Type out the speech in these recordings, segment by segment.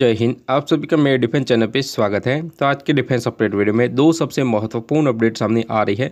जय हिंद, आप सभी का मेरे डिफेंस चैनल पे स्वागत है। तो आज के डिफेंस अपडेट वीडियो में दो सबसे महत्वपूर्ण अपडेट सामने आ रही है।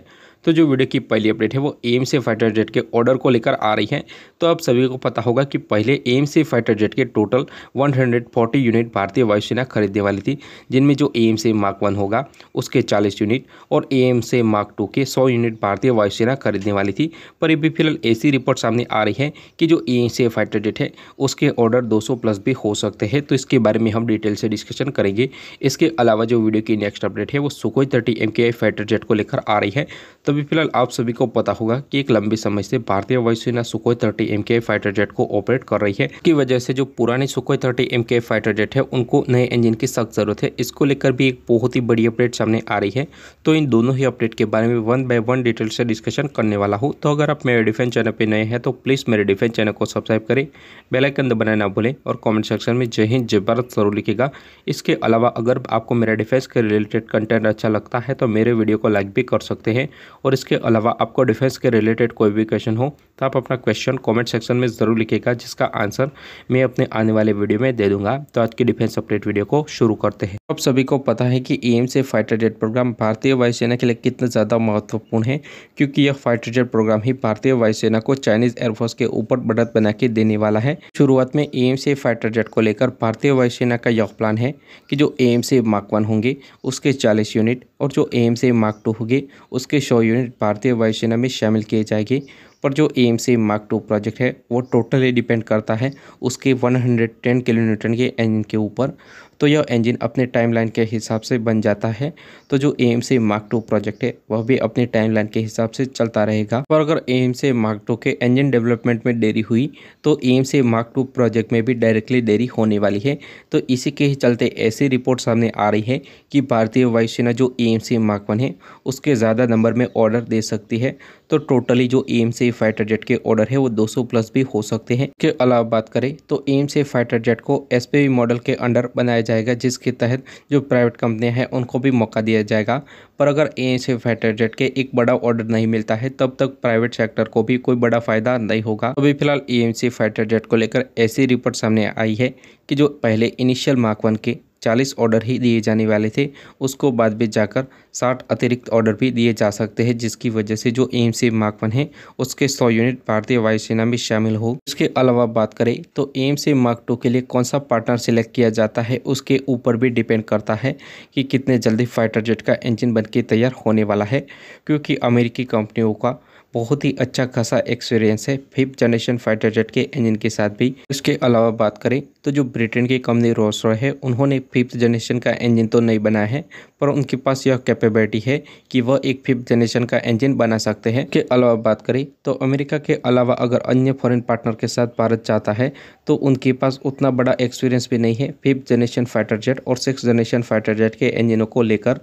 तो जो वीडियो की पहली अपडेट है वो एम से फाइटर जेट के ऑर्डर को लेकर आ रही है। तो आप सभी को पता होगा कि पहले एम से फाइटर जेट के टोटल 140 यूनिट भारतीय वायुसेना खरीदने वाली थी, जिनमें जो एम से मार्क वन होगा, उसके 40 यूनिट और एम से मार्क टू के 100 यूनिट भारतीय वायुसेना खरीदने वाली थी। पर अभी फ़िलहाल ऐसी रिपोर्ट सामने आ रही है कि जो एम से फाइटर जेट है, उसके ऑर्डर दो सौ प्लस भी हो सकते हैं। तो इसके बारे में हम डिटेल से डिस्कशन करेंगे। इसके अलावा जो वीडियो की नेक्स्ट अपडेट है, वो Sukhoi thirty M fighter jet को लेकर आ रही है। तो अभी फ़िलहाल आप सभी को पता होगा कि एक लंबे समय से भारतीय वायुसेना Sukhoi thirty M fighter jet को ऑपरेट कर रही है, की वजह से जो पुराने Sukhoi thirty M fighter jet है, उनको नए इंजन की सख्त ज़रूरत है। इसको लेकर भी एक बहुत ही बड़ी अपडेट सामने आ रही है। तो इन दोनों ही अपडेट के बारे में वन बाय वन डिटेल से डिस्कशन करने वाला हूँ। तो अगर आप मेरे डिफेंस चैनल पर नए हैं तो प्लीज़ मेरे डिफेंस चैनल को सब्सक्राइब करें बेलाइकन दबाना ना भूलें और कॉमेंट सेक्शन में जय हिंद, जय भारत ज़रूर लिखेगा। इसके अलावा अगर आपको मेरा डिफेंस के रिलेटेड कंटेंट अच्छा लगता है तो मेरे वीडियो को लाइक भी कर सकते हैं और इसके अलावा आपको डिफेंस के रिलेटेड कोई भी क्वेश्चन हो तो आप अपना क्वेश्चन कमेंट सेक्शन में ज़रूर लिखेगा जिसका आंसर मैं अपने आने वाले वीडियो में दे दूँगा। तो आज की डिफेंस अपडेट वीडियो को शुरू करते हैं। अब सभी को पता है कि एम से फाइटर जेट प्रोग्राम भारतीय वायुसेना के लिए कितना ज़्यादा महत्वपूर्ण है, क्योंकि यह फाइटर जेट प्रोग्राम ही भारतीय वायुसेना को चाइनीज़ एयरफोर्स के ऊपर बढ़त बना के देने वाला है। शुरुआत में एम से फाइटर जेट को लेकर भारतीय वायुसेना का यह प्लान है कि जो एम से मार्क वन होंगे, उसके चालीस यूनिट और जो एम से मार्क टू होंगे, उसके सौ यूनिट भारतीय वायुसेना में शामिल किए जाएँगे, पर जो एम से मार्क टू प्रोजेक्ट है, वो टोटली डिपेंड करता है उसके 110 किलोमीटर के इंजन के ऊपर। तो यह इंजन अपने टाइमलाइन के हिसाब से बन जाता है। तो जो ए एम से मार्क टू प्रोजेक्ट है, वह भी अपने टाइमलाइन के हिसाब से चलता रहेगा। और अगर A M C mark two के इंजन डेवलपमेंट में देरी हुई तो A M C mark two project में भी डायरेक्टली देरी होने वाली है। तो इसी के चलते ऐसी रिपोर्ट सामने आ रही है कि भारतीय वायुसेना जो A M C mark one है, उसके ज़्यादा नंबर में ऑर्डर दे सकती है। तो टोटली जो एम से फाइटर जेट के ऑर्डर है, वो 200 प्लस भी हो सकते हैं। के अलावा बात करें तो एम से फाइटर जेट को एसपीवी मॉडल के अंडर बनाया जाएगा, जिसके तहत जो प्राइवेट कंपनियाँ हैं, उनको भी मौका दिया जाएगा। पर अगर ए से फाइटर जेट के एक बड़ा ऑर्डर नहीं मिलता है, तब तक प्राइवेट सेक्टर को भी कोई बड़ा फ़ायदा नहीं होगा। अभी फ़िलहाल ए फाइटर जेट को लेकर ऐसी रिपोर्ट सामने आई है कि जो पहले इनिशियल मार्क वन के चालीस ऑर्डर ही दिए जाने वाले थे। उसको बाद में जाकर साठ अतिरिक्त ऑर्डर भी दिए जा सकते हैं, जिसकी वजह से जो एम सी मार्क वन है, उसके सौ यूनिट भारतीय वायुसेना में शामिल हो। इसके अलावा बात करें तो एम सी मार्क टू के लिए कौन सा पार्टनर सिलेक्ट किया जाता है, उसके ऊपर भी डिपेंड करता है कि कितने जल्दी फाइटर जेट का इंजन बन तैयार होने वाला है, क्योंकि अमेरिकी कंपनियों का बहुत ही अच्छा खासा एक्सपीरियंस है फिफ्थ जनरेशन फाइटर जेट के इंजन के साथ भी। इसके अलावा बात करें तो जो ब्रिटेन की कंपनी रोस रॉय है, उन्होंने फिफ्थ जनरेशन का इंजन तो नहीं बनाया है, पर उनके पास यह कैपेबिलिटी है कि वह एक फिफ्थ जनरेशन का इंजन बना सकते हैं। के अलावा बात करें तो अमेरिका के अलावा अगर अन्य फॉरेन पार्टनर के साथ भारत चाहता है तो उनके पास उतना बड़ा एक्सपीरियंस भी नहीं है फिफ्थ जनरेशन फाइटर जेट और सिक्स जनरेशन फाइटर जेट के इंजनों को लेकर।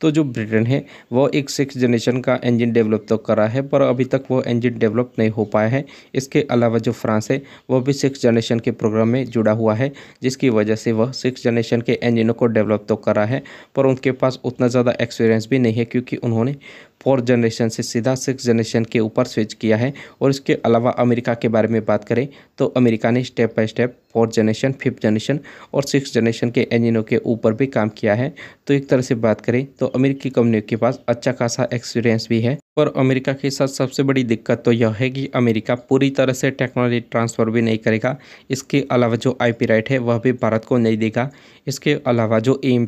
तो जो ब्रिटेन है, वो एक सिक्स जनरेशन का इंजन डेवलप तो करा है, पर अभी तक वो इंजन डेवलप नहीं हो पाया है। इसके अलावा जो फ्रांस है, वो भी सिक्स जनरेशन के प्रोग्राम में जुड़ा हुआ है, जिसकी वजह से वह सिक्स जनरेशन के इंजनों को डेवलप तो करा है, पर उनके पास उतना ज़्यादा एक्सपीरियंस भी नहीं है, क्योंकि उन्होंने फोर्थ जनरेशन से सीधा सिक्स जनरेशन के ऊपर स्विच किया है और इसके अलावा अमेरिका के बारे में बात करें तो अमेरिका ने step by step fourth generation, fifth generation और सिक्स जनरेशन के इंजनों के ऊपर भी काम किया है। तो एक तरह से बात करें तो अमेरिकी कंपनियों के पास अच्छा खासा एक्सपीरियंस भी है। और अमेरिका के साथ सबसे बड़ी दिक्कत तो यह है कि अमेरिका पूरी तरह से टेक्नोलॉजी ट्रांसफ़र भी नहीं करेगा। इसके अलावा जो आईपी राइट है, वह भी भारत को नहीं देगा। इसके अलावा जो एम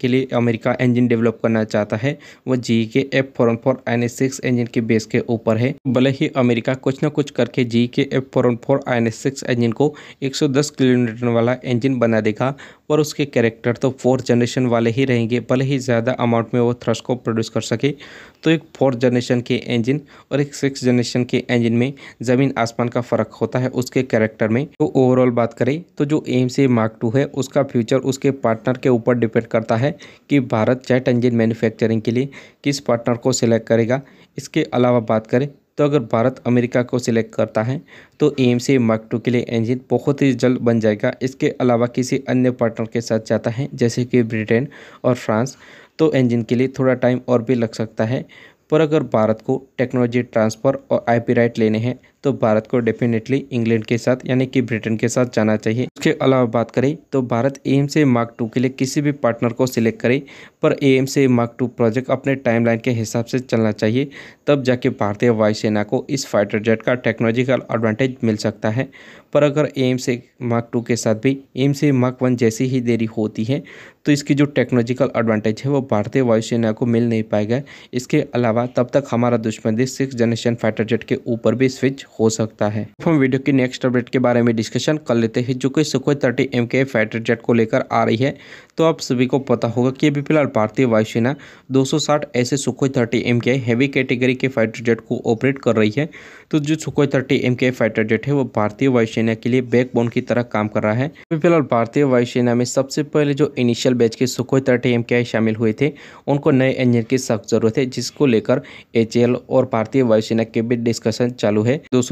के लिए अमेरिका इंजन डेवलप करना चाहता है वह जी के F four four N S six engine के बेस के ऊपर है। भले ही अमेरिका कुछ न कुछ करके जी के F four four N S six engine को 110 किलोमीटर वाला इंजन बना देगा और उसके कैरेक्टर तो फोर्थ जनरेशन वाले ही रहेंगे। भले ही ज़्यादा अमाउंट में वो थ्रस्ट को प्रोड्यूस कर सके तो एक फोर्थ जनरेशन के इंजन और एक सिक्स जनरेशन के इंजन में ज़मीन आसमान का फ़र्क होता है उसके कैरेक्टर में। तो ओवरऑल बात करें तो जो एम से मार्क टू है, उसका फ्यूचर उसके पार्टनर के ऊपर डिपेंड करता है कि भारत जेट इंजन मैन्युफैक्चरिंग के लिए किस पार्टनर को सिलेक्ट करेगा। इसके अलावा बात करें तो अगर भारत अमेरिका को सिलेक्ट करता है तो एम से मार्क टू के लिए इंजन बहुत ही जल्द बन जाएगा। इसके अलावा किसी अन्य पार्टनर के साथ जाता है, जैसे कि ब्रिटेन और फ्रांस तो इंजन के लिए थोड़ा टाइम और भी लग सकता है। पर अगर भारत को टेक्नोलॉजी ट्रांसफ़र और आईपी राइट लेने हैं तो भारत को डेफिनेटली इंग्लैंड के साथ, यानी कि ब्रिटेन के साथ जाना चाहिए। उसके अलावा बात करें तो भारत एम से मार्क टू के लिए किसी भी पार्टनर को सिलेक्ट करे, पर M C mark two project अपने टाइमलाइन के हिसाब से चलना चाहिए, तब जाके भारतीय वायुसेना को इस फाइटर जेट का टेक्नोलॉजिकल एडवांटेज मिल सकता है। पर अगर एम से मार्क टू के साथ भी एम से मार्क वन जैसी ही देरी होती है तो इसकी जो टेक्नोलॉजिकल एडवांटेज है, वो भारतीय वायुसेना को मिल नहीं पाएगा। इसके अलावा तब तक हमारा दुश्मन देश सिक्स जनरेशन फाइटर जेट के ऊपर भी स्विच हो सकता है। हम वीडियो की नेक्स्ट अपडेट के बारे में डिस्कशन कर लेते हैं, जो कि Sukhoi thirty M K fighter jet को लेकर आ रही है। तो आप सभी को पता होगा कि अभी फ़िलहाल भारतीय वायुसेना 260 ऐसे Sukhoi thirty M K heavy category के फाइटर जेट को ऑपरेट कर रही है। तो जो Sukhoi thirty M K fighter jet है, वो भारतीय वायुसेना के लिए बैकबोन की तरह काम कर रहा है। अभी फ़िलहाल भारतीय वायुसेना में सबसे पहले जो इनिशियल बैच के सुखोई थर्टी एम शामिल हुए थे, उनको नए इंजन की सख्त ज़रूरत है, जिसको लेकर एचएल और भारतीय वायुसेना के बीच डिस्कशन चालू है। दो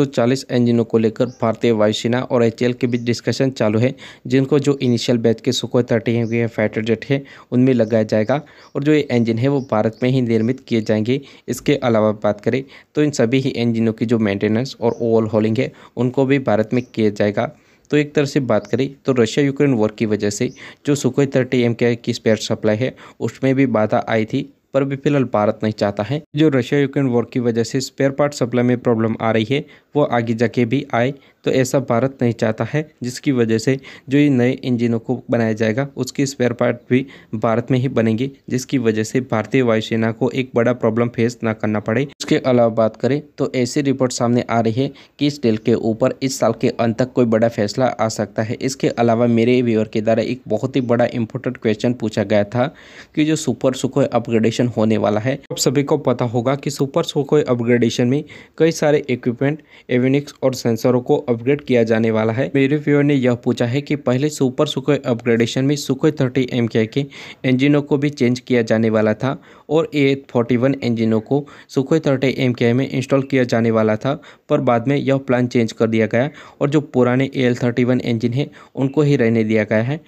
इंजनों को लेकर भारतीय वायुसेना और एचएल के बीच डिस्कशन चालू है, जिनको जो इनिशियल बैच के Sukhoi thirty M fighter jet है, उनमें लगाया जाएगा। और जो ये इंजन है, वो भारत में ही निर्मित किए जाएँगे। इसके अलावा बात करें तो इन सभी ही इंजनों की जो मेंटेनेंस और ओवरहॉलिंग हॉलिंग है, उनको भी भारत में किया जाएगा। तो एक तरह से बात करें तो रशिया यूक्रेन वॉर की वजह से जो Sukhoi thirty M KI spare supply है, उसमें भी बाधा आई थी, पर भी फ़िलहाल भारत नहीं चाहता है। जो रशिया यूक्रेन वॉर की वजह से स्पेयर पार्ट सप्लाई में प्रॉब्लम आ रही है, वो आगे जाके भी आए तो ऐसा भारत नहीं चाहता है, जिसकी वजह से जो ये नए इंजनों को बनाया जाएगा, उसके स्पेयर पार्ट भी भारत में ही बनेंगे, जिसकी वजह से भारतीय वायुसेना को एक बड़ा प्रॉब्लम फेस ना करना पड़े। उसके अलावा बात करें तो ऐसी रिपोर्ट सामने आ रही है कि इस डील के ऊपर इस साल के अंत तक कोई बड़ा फैसला आ सकता है। इसके अलावा मेरे व्यूअर के द्वारा एक बहुत ही बड़ा इंपॉर्टेंट क्वेश्चन पूछा गया था कि जो सुपर सुखो अपग्रेडेशन होने वाला है। अब सभी को पता होगा कि सुपर सुखो अपग्रेडेशन में कई सारे इक्विपमेंट एवेनिक्स और सेंसरों को अपग्रेड किया जाने वाला है। मेरे व्यूअर ने यह पूछा है कि पहले सुपर सुखोई अपग्रेडेशन में सुखोई थर्टी एम के इंजनों को भी चेंज किया जाने वाला था और ए फोर्टी वन इंजनों को सुखोई थर्टी एम में इंस्टॉल किया जाने वाला था, पर बाद में यह प्लान चेंज कर दिया गया और जो पुराने A L thirty one engine है, उनको ही रहने दिया गया है।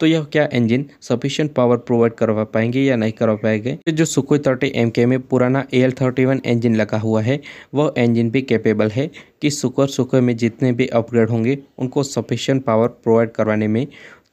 तो यह क्या इंजन सफिशियंट पावर प्रोवाइड करवा पाएँगे या नहीं करवा पाएँगे? जो सुखोई थर्टी एम में पुराना A L thirty one engine लगा हुआ है, वह इंजन भी कैपेबल है। कि सुकर सुकर में जितने भी अपग्रेड होंगे उनको सफिशियंट पावर प्रोवाइड करवाने में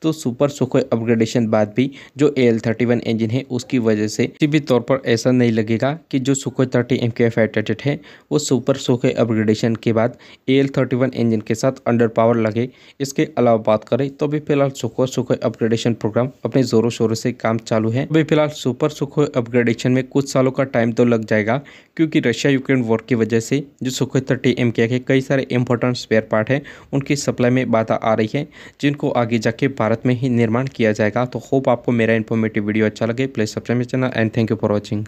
तो सुपर सुखोई अपग्रेडेशन बाद भी जो A L thirty one engine है, उसकी वजह से किसी भी तौर पर ऐसा नहीं लगेगा कि जो Sukhoi thirty M K fighter है, वो सुपर सुखोई अपग्रेडेशन के बाद A L thirty one engine के साथ अंडर पावर लगे। इसके अलावा बात करें तो अभी फ़िलहाल सुखोई सुखोई अपग्रेडेशन प्रोग्राम अपने जोरों शोरों से काम चालू है। अभी फ़िलहाल सुपर सुखोई अपग्रेडेशन में कुछ सालों का टाइम तो लग जाएगा, क्योंकि रशिया यूक्रेन वॉर की वजह से जो सुखोई थर्टी एम के कई सारे इंपॉर्टेंट स्पेयर पार्ट हैं, उनकी सप्लाई में बाधा आ रही है, जिनको आगे जाके भारत भारत में ही निर्माण किया जाएगा। तो होप आपको मेरा इन्फॉर्मेटिव वीडियो अच्छा लगे। Please subscribe channel and thank you for watching